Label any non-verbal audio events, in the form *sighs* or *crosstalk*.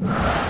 you *sighs* *sighs*